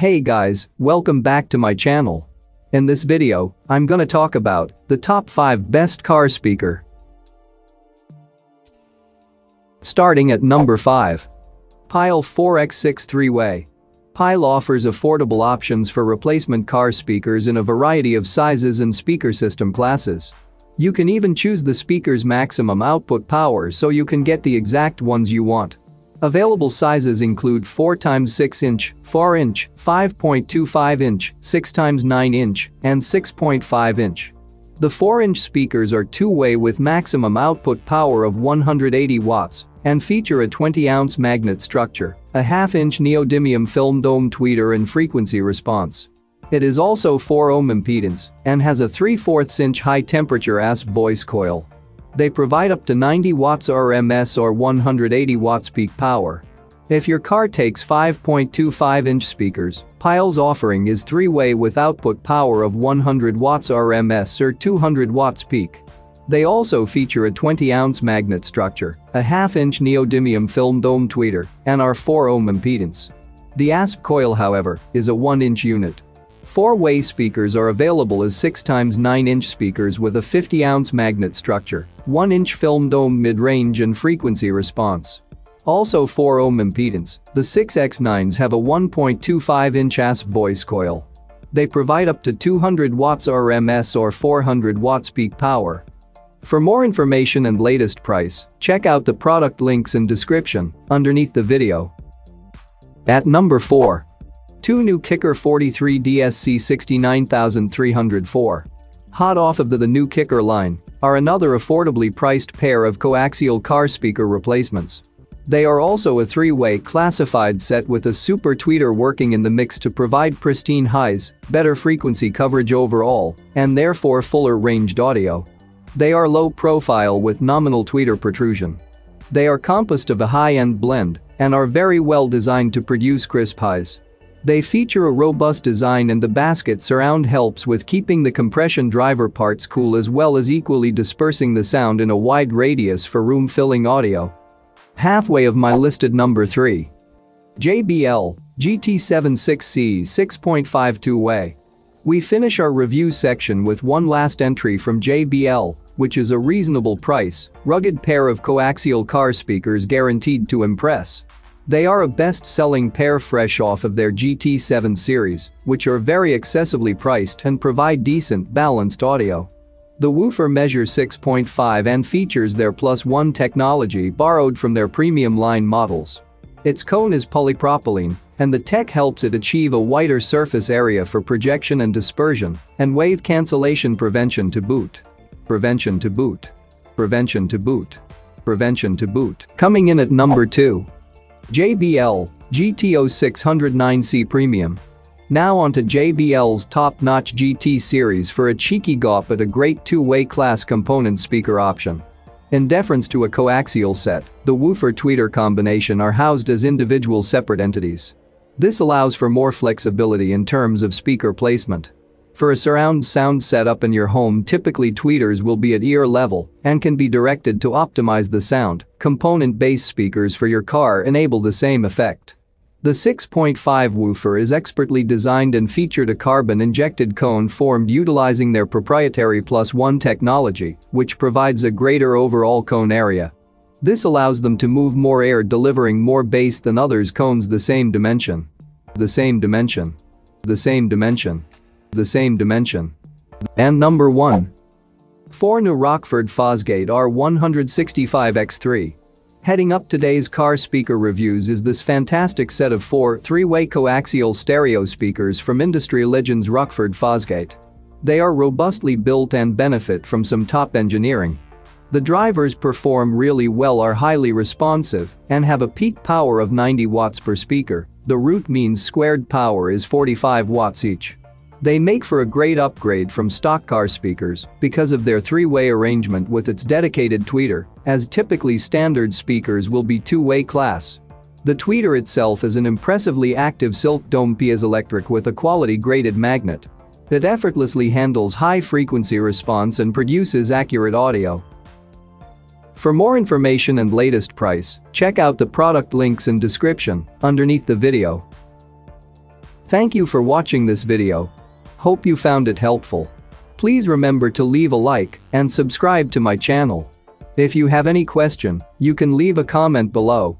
Hey guys, welcome back to my channel. In this video, I'm gonna talk about the top 5 best car speaker. Starting at number 5. Pyle 4X6 3-way. Pyle offers affordable options for replacement car speakers in a variety of sizes and speaker system classes. You can even choose the speaker's maximum output power so you can get the exact ones you want. Available sizes include 4x6 inch, 4 inch, 5.25 inch, 6x9 inch, and 6.5 inch. The 4-inch speakers are two-way with maximum output power of 180 watts and feature a 20-ounce magnet structure, a half-inch neodymium film dome tweeter and frequency response. It is also 4 ohm impedance and has a 3 4 inch high-temperature ASP voice coil. They provide up to 90 watts RMS or 180 watts peak power. If your car takes 5.25-inch speakers, Pyle's offering is three-way with output power of 100 watts RMS or 200 watts peak. They also feature a 20-ounce magnet structure, a half-inch neodymium film dome tweeter, and are 4-ohm impedance. The ASP coil however, is a 1-inch unit. Four-way speakers are available as 6x9-inch speakers with a 50-ounce magnet structure, 1-inch film dome mid-range and frequency response. Also 4 ohm impedance, the 6X9s have a 1.25-inch ASP voice coil. They provide up to 200 watts RMS or 400 watts peak power. For more information and latest price, check out the product links in description underneath the video. At number 4. Two new Kicker 43 DSC 69304. Hot off of the, the new Kicker line are another affordably priced pair of coaxial car speaker replacements. They are also a three-way classified set with a super tweeter working in the mix to provide pristine highs, better frequency coverage overall, and therefore fuller ranged audio. They are low profile with nominal tweeter protrusion. They are composed of a high-end blend and are very well designed to produce crisp highs. They feature a robust design and the basket surround helps with keeping the compression driver parts cool as well as equally dispersing the sound in a wide radius for room-filling audio. Halfway of my listed number 3. JBL GT76C 6.52-way. We finish our review section with one last entry from JBL, which is a reasonable price, rugged pair of coaxial car speakers guaranteed to impress. They are a best-selling pair fresh off of their GT7 series, which are very accessibly priced and provide decent, balanced audio. The woofer measures 6.5 and features their plus one technology borrowed from their premium line models. Its cone is polypropylene, and the tech helps it achieve a wider surface area for projection and dispersion and wave cancellation prevention to boot. Prevention to boot. Prevention to boot. Prevention to boot. Coming in at number 2. JBL GTO 609C Premium. Now onto JBL's top-notch GT series for a cheeky gawp at a great two-way class component speaker option. In deference to a coaxial set, the woofer-tweeter combination are housed as individual separate entities. This allows for more flexibility in terms of speaker placement. For a surround sound setup in your home typically tweeters will be at ear level and can be directed to optimize the sound. Component bass speakers for your car enable the same effect. The 6.5 woofer is expertly designed and featured a carbon-injected cone formed utilizing their proprietary plus one technology, which provides a greater overall cone area. This allows them to move more air delivering more bass than others cones the same dimension. The same dimension. The same dimension the same dimension. And number 1. 4 New Rockford Fosgate R165X3. Heading up today's car speaker reviews is this fantastic set of four three-way coaxial stereo speakers from industry legends Rockford Fosgate. They are robustly built and benefit from some top engineering. The drivers perform really well are highly responsive and have a peak power of 90 watts per speaker, the root means squared power is 45 watts each. They make for a great upgrade from stock car speakers because of their three-way arrangement with its dedicated tweeter, as typically standard speakers will be two-way class. The tweeter itself is an impressively active silk dome piezoelectric with a quality-graded magnet. It effortlessly handles high-frequency response and produces accurate audio. For more information and latest price, check out the product links in description underneath the video. Thank you for watching this video. Hope you found it helpful. Please remember to leave a like and subscribe to my channel. If you have any question, you can leave a comment below